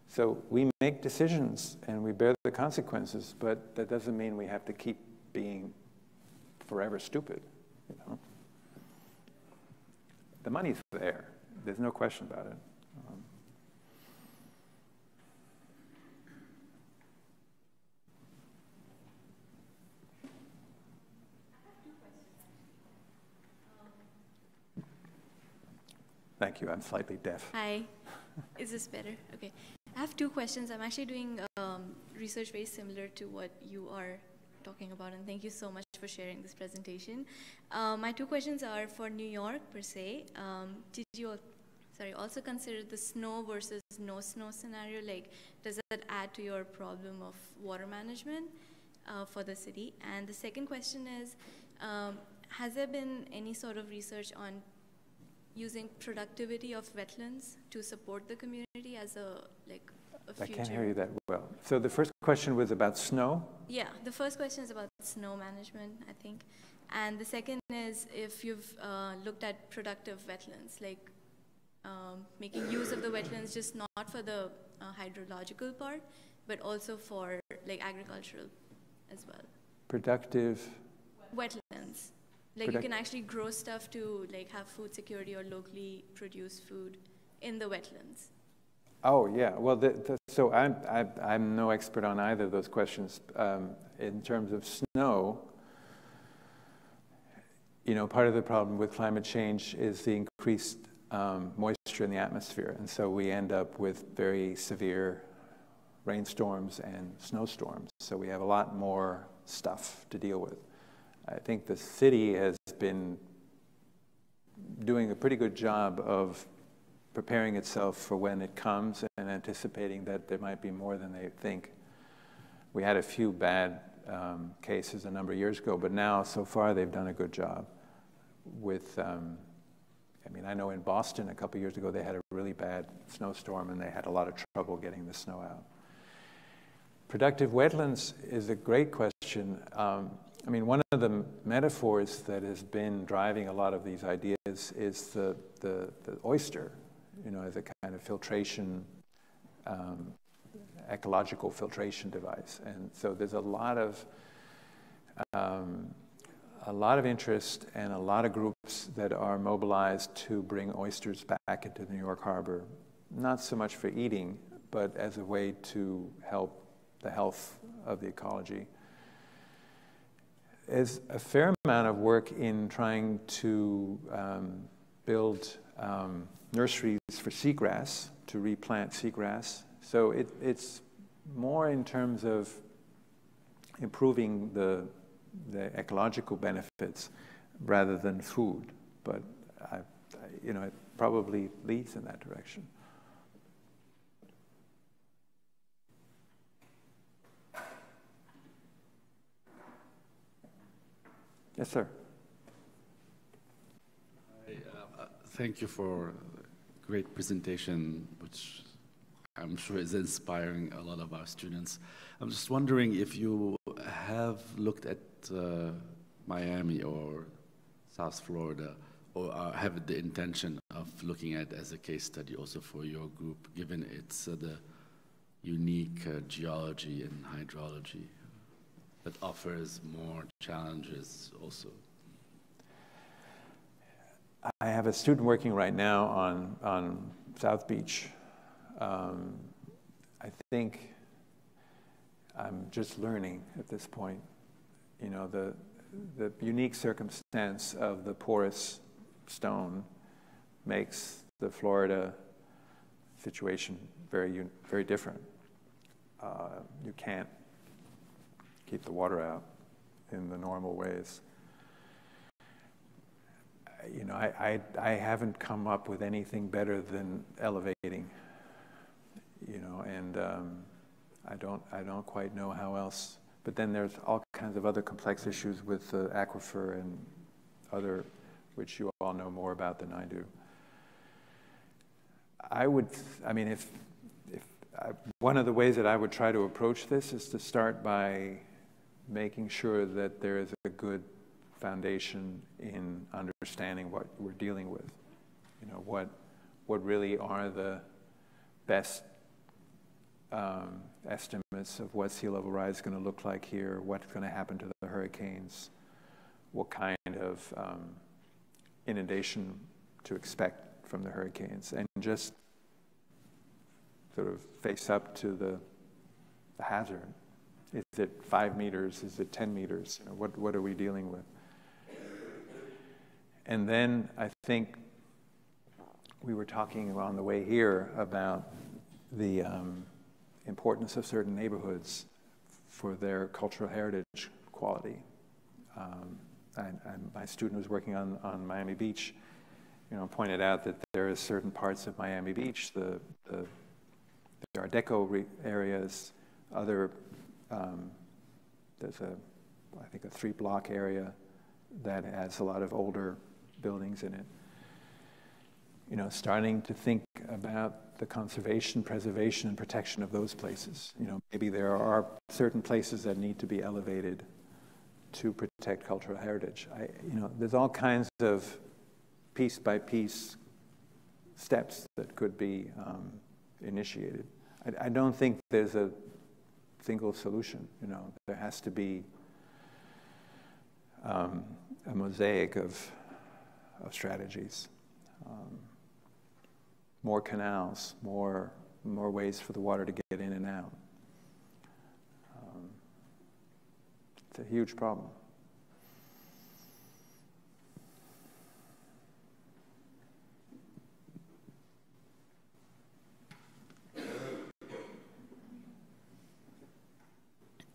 So we make decisions and we bear the consequences, but that doesn't mean we have to keep being forever stupid. You know, the money's there. There's no question about it. Thank you. I'm slightly deaf. Hi. Is this better? Okay. I have two questions. I'm actually doing um, research very similar to what you are talking about, and thank you so much for sharing this presentation. Uh, my two questions are for New York per se. Um, did you, sorry, also consider the snow versus no snow scenario? Like, does that add to your problem of water management uh, for the city? And the second question is, um, has there been any sort of research on using productivity of wetlands to support the community as a like a I can't hear you that well. So the first question was about snow? Yeah, the first question is about snow management, I think. And the second is if you've uh, looked at productive wetlands, like um, making use of the wetlands just not for the uh, hydrological part, but also for like agricultural as well. Productive? Wetlands. Like you can actually grow stuff to like have food security or locally produce food in the wetlands. Oh yeah, well, the, the, so I'm I, I'm no expert on either of those questions. Um, in terms of snow, you know, part of the problem with climate change is the increased um, moisture in the atmosphere, and so we end up with very severe rainstorms and snowstorms. So we have a lot more stuff to deal with. I think the city has been doing a pretty good job of preparing itself for when it comes and anticipating that there might be more than they think. We had a few bad um, cases a number of years ago, but now, so far, they've done a good job with. Um, I mean, I know in Boston a couple years ago they had a really bad snowstorm and they had a lot of trouble getting the snow out. Productive wetlands is a great question. Um, I mean, one of the metaphors that has been driving a lot of these ideas is the, the, the oyster, you know, as a kind of filtration, um, ecological filtration device. And so there's a lot of, um, a lot of interest and a lot of groups that are mobilized to bring oysters back into New York Harbor, not so much for eating, but as a way to help the health of the ecology is a fair amount of work in trying to um, build um, nurseries for seagrass, to replant seagrass. So it, it's more in terms of improving the, the ecological benefits, rather than food. But I, I, you know, it probably leads in that direction. Yes, sir. Uh, thank you for a great presentation, which I'm sure is inspiring a lot of our students. I'm just wondering if you have looked at uh, Miami or South Florida, or uh, have the intention of looking at as a case study also for your group, given its uh, the unique uh, geology and hydrology that offers more challenges also. I have a student working right now on, on South Beach. Um, I think I'm just learning at this point, you know, the, the unique circumstance of the porous stone makes the Florida situation very, very different. Uh, you can't keep the water out in the normal ways. You know, I, I, I haven't come up with anything better than elevating, you know, and um, I, don't, I don't quite know how else. But then there's all kinds of other complex issues with the aquifer and other, which you all know more about than I do. I would, I mean, if, if I, one of the ways that I would try to approach this is to start by making sure that there is a good foundation in understanding what we're dealing with. You know, what, what really are the best um, estimates of what sea level rise is going to look like here, what's going to happen to the hurricanes, what kind of um, inundation to expect from the hurricanes, and just sort of face up to the, the hazard. Is it five meters? Is it 10 meters? You know, what, what are we dealing with? And then I think we were talking on the way here about the um, importance of certain neighborhoods for their cultural heritage quality. Um, my student was working on, on Miami Beach, you know, pointed out that there are certain parts of Miami Beach, the, the, the Art Deco areas, other um, there's a, I think, a three block area that has a lot of older buildings in it. You know, starting to think about the conservation, preservation, and protection of those places. You know, maybe there are certain places that need to be elevated to protect cultural heritage. I, you know, there's all kinds of piece by piece steps that could be um, initiated. I, I, don't think there's a single solution. You know, there has to be um, a mosaic of, of strategies. Um, more canals, more, more ways for the water to get in and out. Um, it's a huge problem.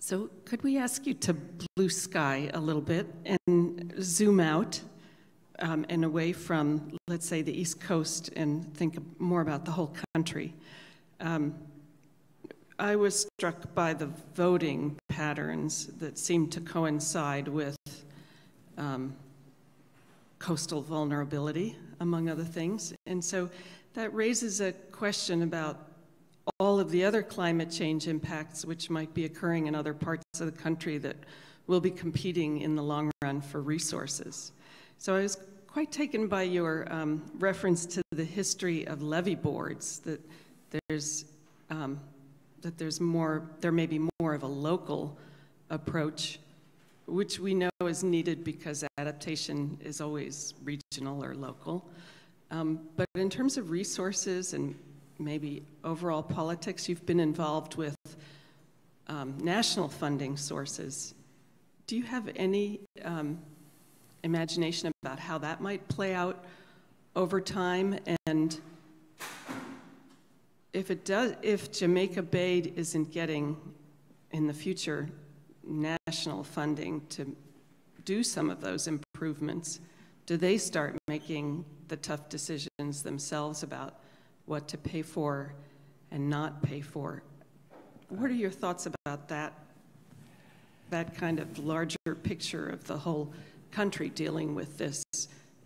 So, could we ask you to blue sky a little bit and zoom out um, and away from, let's say, the East Coast and think more about the whole country? Um, I was struck by the voting patterns that seem to coincide with um, coastal vulnerability, among other things. And so that raises a question about all of the other climate change impacts which might be occurring in other parts of the country that will be competing in the long run for resources. So I was quite taken by your um, reference to the history of levee boards, that there's, um, that there's more, there may be more of a local approach, which we know is needed because adaptation is always regional or local. Um, but in terms of resources and maybe overall politics, you've been involved with um, national funding sources. Do you have any um, imagination about how that might play out over time? And if it does, if Jamaica Bay isn't getting in the future national funding to do some of those improvements, do they start making the tough decisions themselves about what to pay for and not pay for? What are your thoughts about that? That kind of larger picture of the whole country dealing with this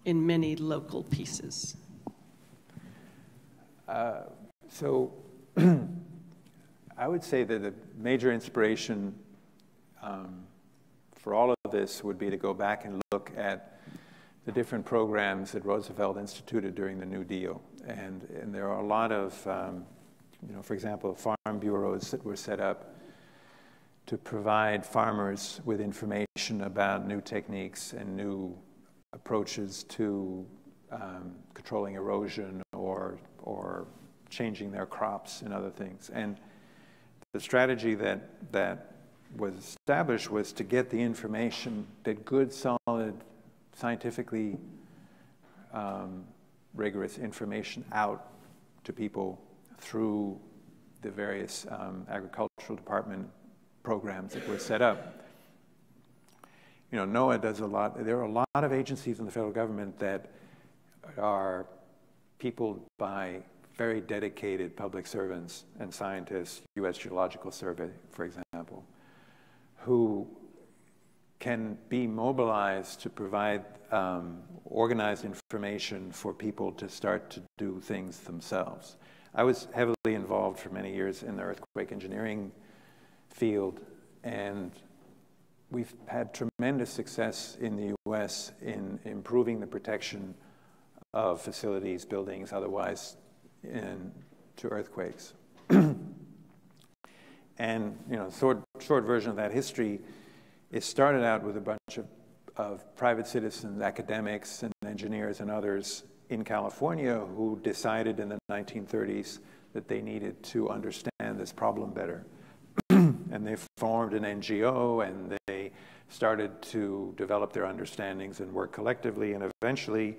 in many local pieces? Uh, so I would say that the major inspiration um, for all of this would be to go back and look at the different programs that Roosevelt instituted during the New Deal. And, and there are a lot of, um, you know, for example, farm bureaus that were set up to provide farmers with information about new techniques and new approaches to um, controlling erosion or, or changing their crops and other things. And the strategy that, that was established was to get the information, that good, solid, scientifically um, rigorous information out to people through the various um, agricultural department programs that were set up. You know, NOAA does a lot. There are a lot of agencies in the federal government that are people by very dedicated public servants and scientists, U.S. Geological Survey, for example, who can be mobilized to provide um, organized information for people to start to do things themselves. I was heavily involved for many years in the earthquake engineering field, and we've had tremendous success in the US in improving the protection of facilities, buildings, otherwise in, to earthquakes. and you know, short, short version of that history, it started out with a bunch of, of private citizens, academics and engineers and others in California who decided in the 1930s that they needed to understand this problem better. and they formed an NGO and they started to develop their understandings and work collectively and eventually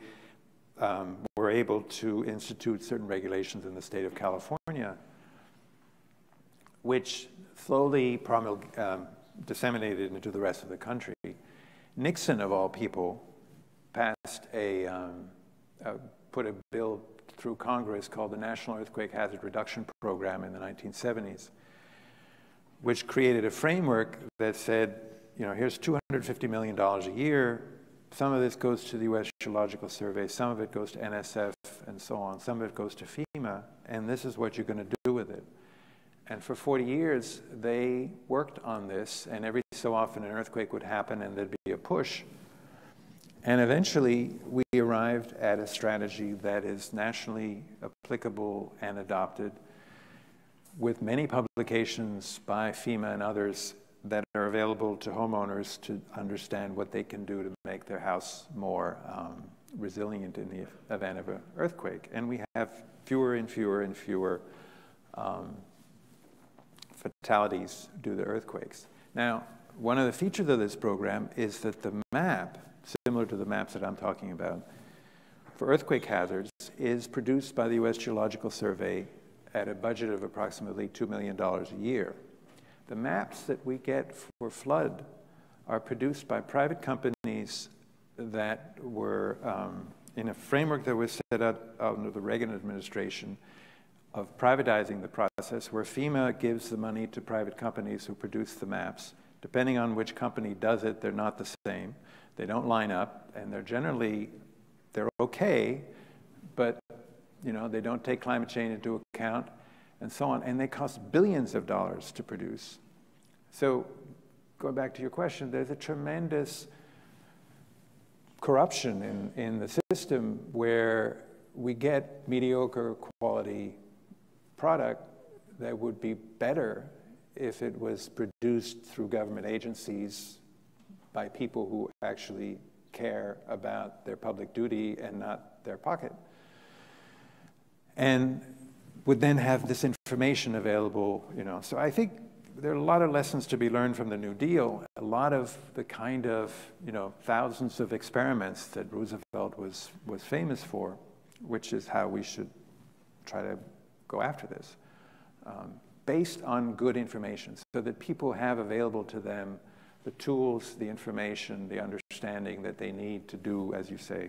um, were able to institute certain regulations in the state of California, which slowly um, disseminated into the rest of the country. Nixon, of all people, passed a, um, put a bill through Congress called the National Earthquake Hazard Reduction Program in the 1970s, which created a framework that said, you know, here's $250 million a year some of this goes to the U.S. Geological Survey, some of it goes to NSF, and so on. Some of it goes to FEMA, and this is what you're going to do with it. And for 40 years, they worked on this, and every so often an earthquake would happen and there'd be a push. And eventually, we arrived at a strategy that is nationally applicable and adopted with many publications by FEMA and others that are available to homeowners to understand what they can do to make their house more um, resilient in the event of an earthquake. And we have fewer and fewer and fewer um, fatalities due to earthquakes. Now, one of the features of this program is that the map, similar to the maps that I'm talking about, for earthquake hazards is produced by the U.S. Geological Survey at a budget of approximately $2 million a year. The maps that we get for flood are produced by private companies that were um, in a framework that was set up under the Reagan administration of privatizing the process, where FEMA gives the money to private companies who produce the maps. Depending on which company does it, they're not the same. They don't line up, and they're generally, they're okay, but you know, they don't take climate change into account, and so on, and they cost billions of dollars to produce. So, going back to your question, there's a tremendous corruption in, in the system where we get mediocre quality product that would be better if it was produced through government agencies by people who actually care about their public duty and not their pocket. And would then have this information available, you know. So I think there are a lot of lessons to be learned from the New Deal. A lot of the kind of, you know, thousands of experiments that Roosevelt was, was famous for, which is how we should try to go after this, um, based on good information, so that people have available to them the tools, the information, the understanding that they need to do, as you say,